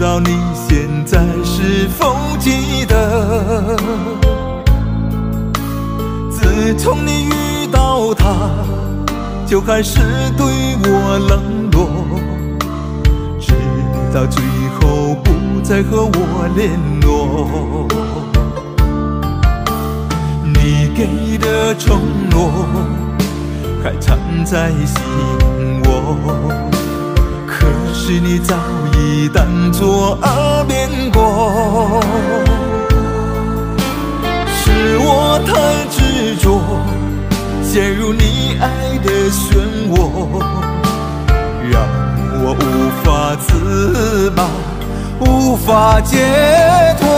道你现在是否记得？自从你遇到他，就开始对我冷落，直到最后不再和我联络。你给的承诺还藏在心窝。可是你早已当作耳边过，是我太执着，陷入你爱的漩涡，让我无法自拔，无法解脱。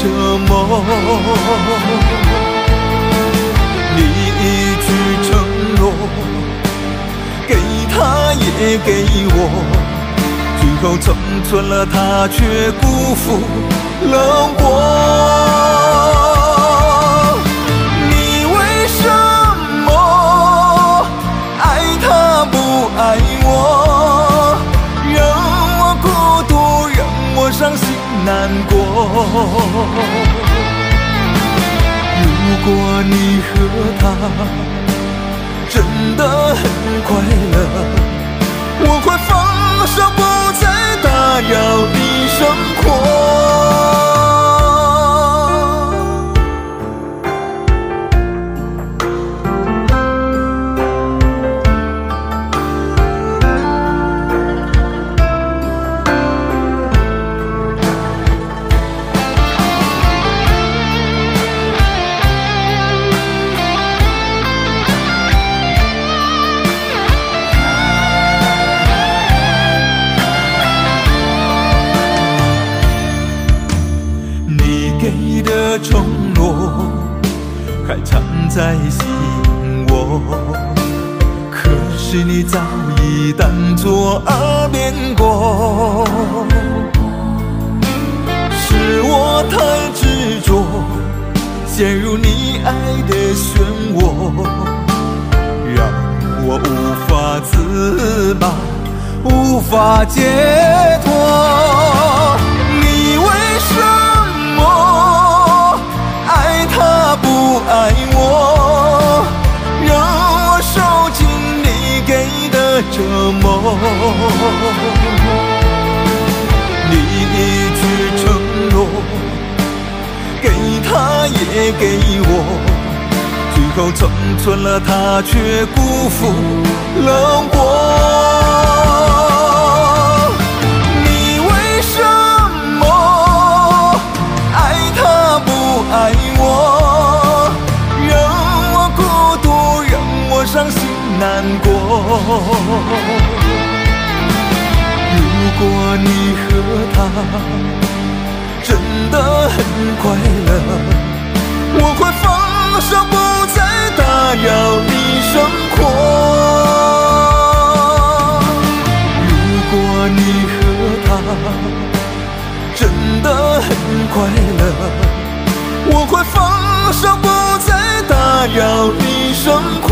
折磨，你一句承诺，给他也给我，最后成全了他，却辜负了我。我如果你和他真的很快乐，给的承诺还藏在心窝，可是你早已当作耳边过。是我太执着，陷入你爱的漩涡，让我无法自拔，无法解脱。折磨。你一句承诺，给他也给我，最后成全了他，却辜负了我。你为什么爱她不爱我，让我孤独，让我伤心难过。如果你和他真的很快乐，我会放手，不再打扰你生活。如果你和他真的很快乐。我会放手，不再打扰你生活。